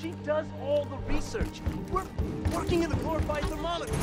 She does all the research. We're working in a glorified thermometer.